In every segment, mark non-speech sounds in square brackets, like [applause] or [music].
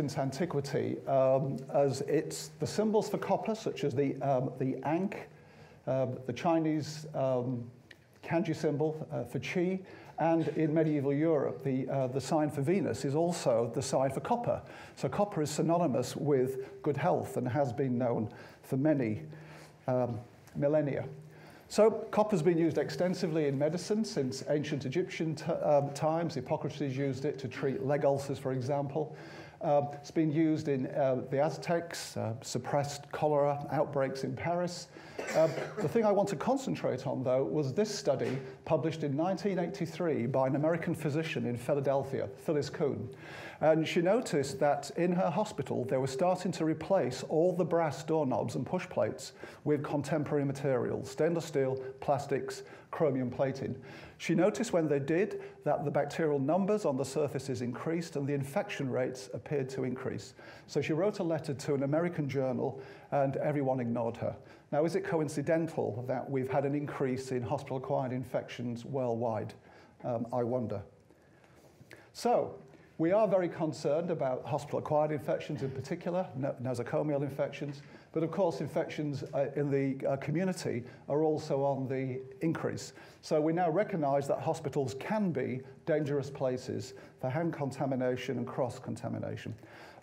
since antiquity um, as it's the symbols for copper, such as the, um, the Ankh, um, the Chinese um, kanji symbol uh, for Qi, and in medieval Europe, the, uh, the sign for Venus is also the sign for copper. So copper is synonymous with good health and has been known for many um, millennia. So copper's been used extensively in medicine since ancient Egyptian um, times. Hippocrates used it to treat leg ulcers, for example. Uh, it's been used in uh, the Aztecs, uh, suppressed cholera outbreaks in Paris. Um, the thing I want to concentrate on, though, was this study published in 1983 by an American physician in Philadelphia, Phyllis Kuhn. And she noticed that in her hospital, they were starting to replace all the brass doorknobs and push plates with contemporary materials, stainless steel, plastics, chromium plating. She noticed when they did that the bacterial numbers on the surfaces increased and the infection rates appeared to increase. So she wrote a letter to an American journal and everyone ignored her. Now, is it coincidental that we've had an increase in hospital acquired infections worldwide? Um, I wonder. So, we are very concerned about hospital acquired infections in particular, nosocomial infections. But of course, infections uh, in the uh, community are also on the increase. So we now recognize that hospitals can be dangerous places for hand contamination and cross contamination.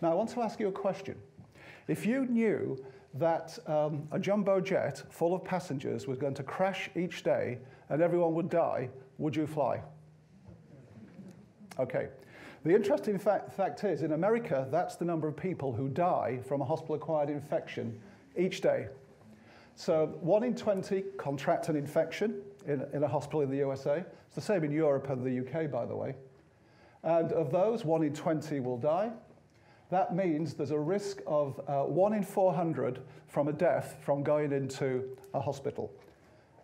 Now, I want to ask you a question. If you knew that um, a jumbo jet full of passengers was going to crash each day and everyone would die, would you fly? Okay. The interesting fact, fact is, in America, that's the number of people who die from a hospital-acquired infection each day. So one in 20 contract an infection in, in a hospital in the USA. It's the same in Europe and the UK, by the way. And of those, one in 20 will die. That means there's a risk of uh, one in 400 from a death from going into a hospital,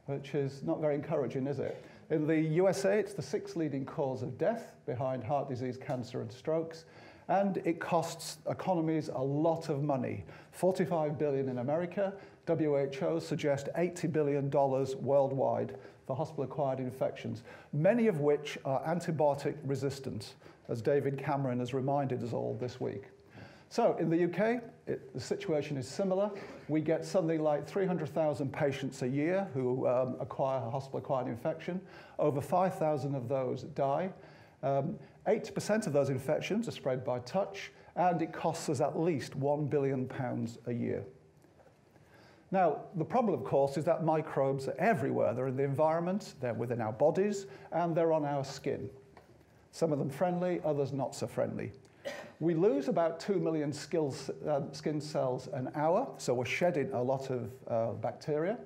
which is not very encouraging, is it? In the USA, it's the sixth leading cause of death behind heart disease, cancer, and strokes. And it costs economies a lot of money 45 billion in America. WHO suggests $80 billion worldwide for hospital acquired infections, many of which are antibiotic resistant, as David Cameron has reminded us all this week. So in the UK, it, the situation is similar. We get something like 300,000 patients a year who um, acquire a hospital-acquired infection. Over 5,000 of those die. 80% um, of those infections are spread by touch, and it costs us at least £1 billion a year. Now, the problem, of course, is that microbes are everywhere. They're in the environment, they're within our bodies, and they're on our skin. Some of them friendly, others not so friendly. We lose about 2 million skills, uh, skin cells an hour, so we're shedding a lot of uh, bacteria.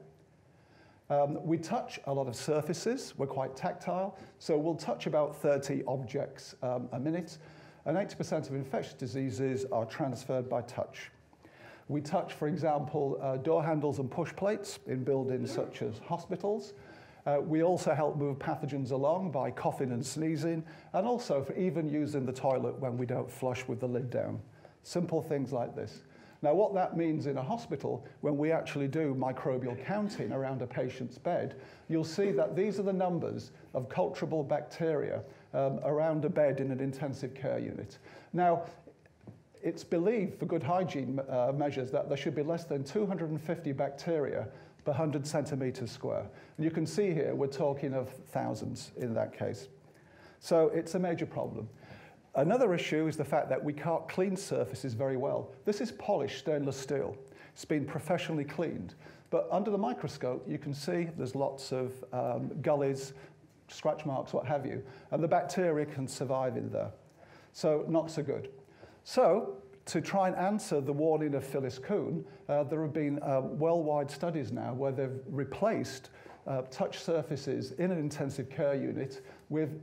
Um, we touch a lot of surfaces, we're quite tactile, so we'll touch about 30 objects um, a minute, and 80% of infectious diseases are transferred by touch. We touch, for example, uh, door handles and push plates in buildings such as hospitals, uh, we also help move pathogens along by coughing and sneezing, and also for even using the toilet when we don't flush with the lid down. Simple things like this. Now, what that means in a hospital, when we actually do microbial counting around a patient's bed, you'll see that these are the numbers of culturable bacteria um, around a bed in an intensive care unit. Now, it's believed for good hygiene uh, measures that there should be less than 250 bacteria per 100 centimeters square. And you can see here we're talking of thousands in that case. So it's a major problem. Another issue is the fact that we can't clean surfaces very well. This is polished stainless steel. It's been professionally cleaned. But under the microscope, you can see there's lots of um, gullies, scratch marks, what have you. And the bacteria can survive in there. So not so good. So to try and answer the warning of Phyllis Kuhn, uh, there have been uh, worldwide studies now where they've replaced uh, touch surfaces in an intensive care unit with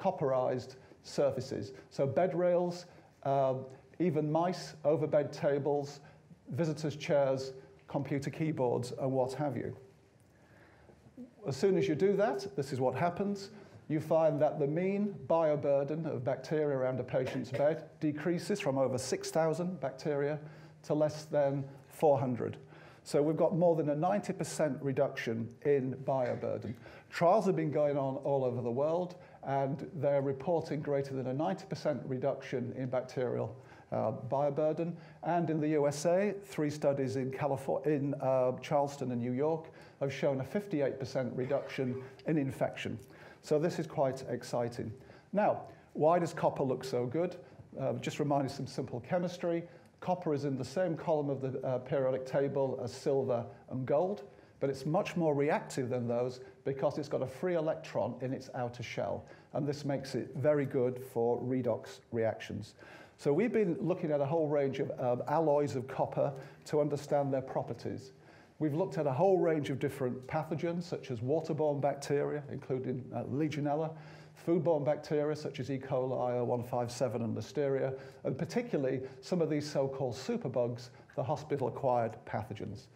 copperized surfaces. So bed rails, uh, even mice over bed tables, visitors' chairs, computer keyboards, and what have you. As soon as you do that, this is what happens you find that the mean bioburden of bacteria around a patient's [coughs] bed decreases from over 6,000 bacteria to less than 400. So we've got more than a 90% reduction in bioburden. Trials have been going on all over the world, and they're reporting greater than a 90% reduction in bacterial uh, bioburden. And in the USA, three studies in, California, in uh, Charleston and New York have shown a 58% reduction in infection. So this is quite exciting. Now, why does copper look so good? Uh, just remind you some simple chemistry. Copper is in the same column of the uh, periodic table as silver and gold, but it's much more reactive than those because it's got a free electron in its outer shell, and this makes it very good for redox reactions. So we've been looking at a whole range of um, alloys of copper to understand their properties. We've looked at a whole range of different pathogens, such as waterborne bacteria, including uh, Legionella, foodborne bacteria, such as E. coli, O157, and Listeria, and particularly some of these so-called superbugs, the hospital-acquired pathogens.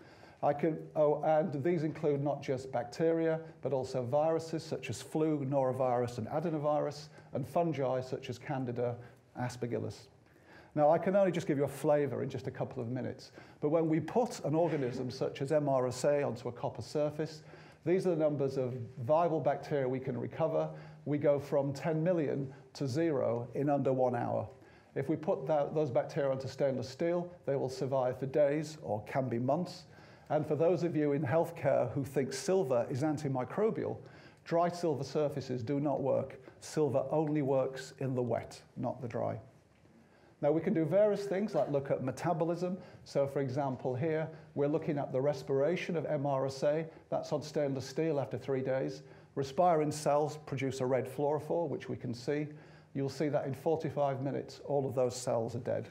I can, oh, and these include not just bacteria, but also viruses such as flu, norovirus, and adenovirus, and fungi such as Candida aspergillus. Now, I can only just give you a flavor in just a couple of minutes, but when we put an organism such as MRSA onto a copper surface, these are the numbers of viable bacteria we can recover. We go from 10 million to zero in under one hour. If we put that, those bacteria onto stainless steel, they will survive for days or can be months. And for those of you in healthcare who think silver is antimicrobial, dry silver surfaces do not work. Silver only works in the wet, not the dry. Now we can do various things like look at metabolism. So for example here, we're looking at the respiration of MRSA. That's on stainless steel after three days. Respiring cells produce a red fluorophore, which we can see. You'll see that in 45 minutes, all of those cells are dead.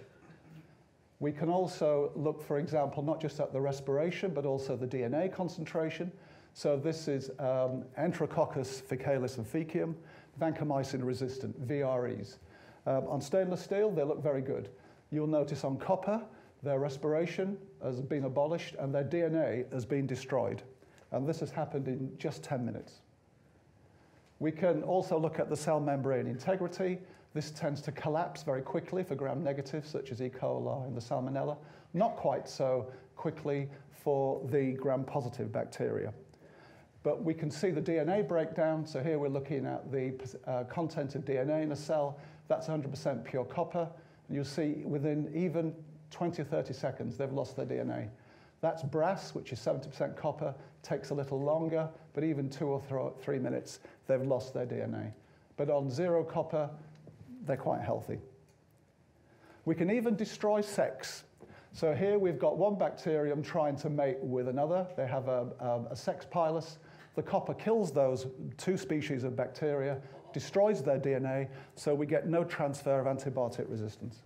We can also look, for example, not just at the respiration, but also the DNA concentration. So this is um, Enterococcus faecalis and faecium, vancomycin resistant, VREs. Um, on stainless steel, they look very good. You'll notice on copper, their respiration has been abolished and their DNA has been destroyed. And this has happened in just 10 minutes. We can also look at the cell membrane integrity. This tends to collapse very quickly for gram-negative, such as E. coli and the salmonella. Not quite so quickly for the gram-positive bacteria. But we can see the DNA breakdown. So here we're looking at the uh, content of DNA in a cell. That's 100% pure copper. And you'll see within even 20 or 30 seconds, they've lost their DNA. That's brass, which is 70% copper, takes a little longer, but even two or th three minutes, they've lost their DNA. But on zero copper, they're quite healthy. We can even destroy sex. So here we've got one bacterium trying to mate with another. They have a, a, a sex pilus. The copper kills those two species of bacteria, destroys their DNA, so we get no transfer of antibiotic resistance.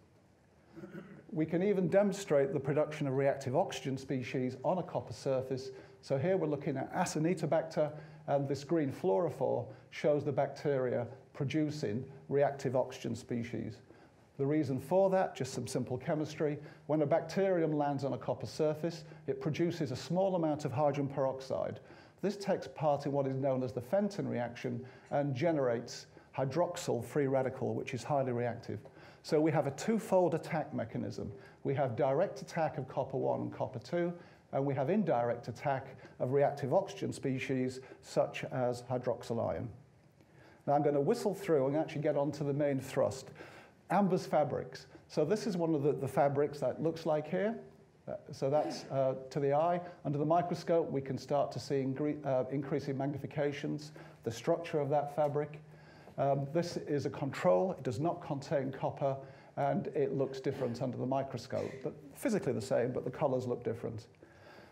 We can even demonstrate the production of reactive oxygen species on a copper surface. So here we're looking at Acinetobacter, and this green fluorophore shows the bacteria producing reactive oxygen species. The reason for that, just some simple chemistry, when a bacterium lands on a copper surface, it produces a small amount of hydrogen peroxide. This takes part in what is known as the Fenton reaction and generates hydroxyl free radical, which is highly reactive. So we have a twofold attack mechanism. We have direct attack of copper 1 and copper 2, and we have indirect attack of reactive oxygen species such as hydroxyl ion. Now I'm going to whistle through and actually get onto the main thrust. Ambers fabrics. So this is one of the, the fabrics that looks like here. Uh, so that's uh, to the eye. Under the microscope, we can start to see uh, increasing magnifications, the structure of that fabric. Um, this is a control. It does not contain copper, and it looks different under the microscope, but physically the same, but the colors look different.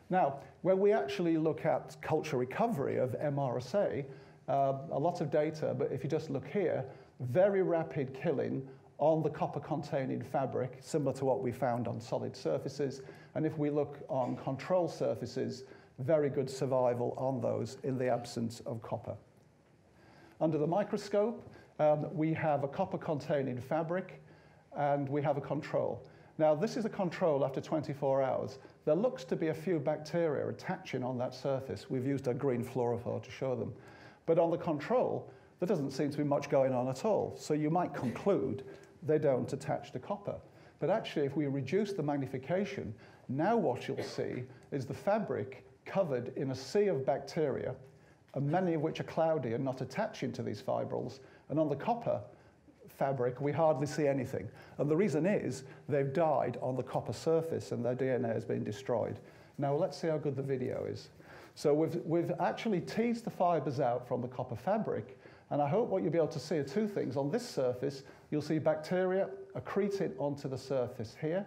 Now, when we actually look at culture recovery of MRSA, uh, a lot of data, but if you just look here, very rapid killing on the copper-containing fabric, similar to what we found on solid surfaces. And if we look on control surfaces, very good survival on those in the absence of copper. Under the microscope, um, we have a copper-containing fabric, and we have a control. Now, this is a control after 24 hours. There looks to be a few bacteria attaching on that surface. We've used a green fluorophore to show them. But on the control, there doesn't seem to be much going on at all. So you might conclude they don't attach to copper. But actually, if we reduce the magnification, now what you'll see is the fabric covered in a sea of bacteria, and many of which are cloudy and not attaching to these fibrils. And on the copper, fabric, we hardly see anything. And the reason is they've died on the copper surface and their DNA has been destroyed. Now let's see how good the video is. So we've, we've actually teased the fibers out from the copper fabric, and I hope what you'll be able to see are two things. On this surface, you'll see bacteria accreting onto the surface here.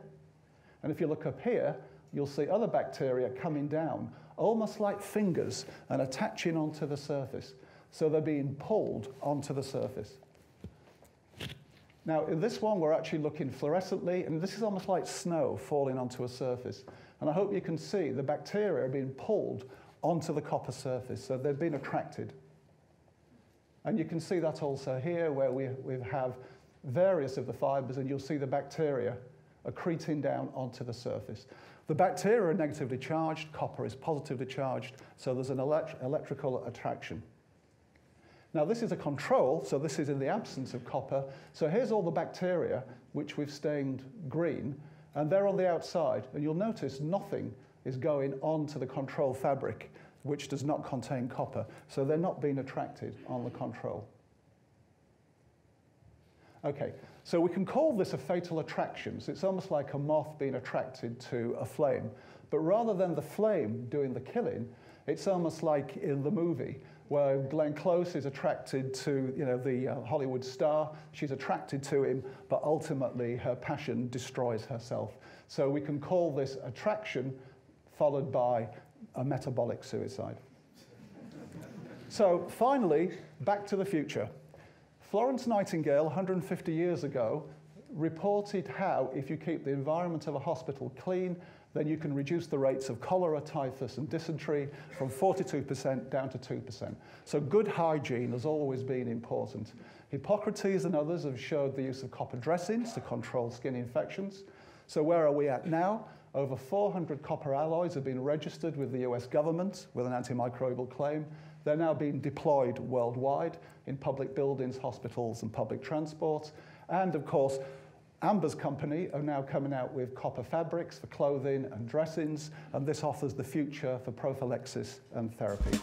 And if you look up here, you'll see other bacteria coming down, almost like fingers, and attaching onto the surface. So they're being pulled onto the surface. Now, in this one, we're actually looking fluorescently, and this is almost like snow falling onto a surface. And I hope you can see the bacteria are being pulled onto the copper surface, so they've been attracted. And you can see that also here, where we, we have various of the fibers, and you'll see the bacteria accreting down onto the surface. The bacteria are negatively charged, copper is positively charged, so there's an elect electrical attraction. Now this is a control, so this is in the absence of copper. So here's all the bacteria, which we've stained green, and they're on the outside. And you'll notice nothing is going onto the control fabric, which does not contain copper. So they're not being attracted on the control. Okay, so we can call this a fatal attraction. So it's almost like a moth being attracted to a flame. But rather than the flame doing the killing, it's almost like in the movie where Glenn Close is attracted to you know, the uh, Hollywood star. She's attracted to him, but ultimately her passion destroys herself. So we can call this attraction followed by a metabolic suicide. so finally, back to the future. Florence Nightingale, 150 years ago, reported how if you keep the environment of a hospital clean, then you can reduce the rates of cholera, typhus, and dysentery from 42% down to 2%. So good hygiene has always been important. Hippocrates and others have showed the use of copper dressings to control skin infections. So where are we at now? Over 400 copper alloys have been registered with the US government with an antimicrobial claim. They're now being deployed worldwide in public buildings, hospitals, and public transport. And of course, Amber's company are now coming out with copper fabrics for clothing and dressings, and this offers the future for prophylaxis and therapy.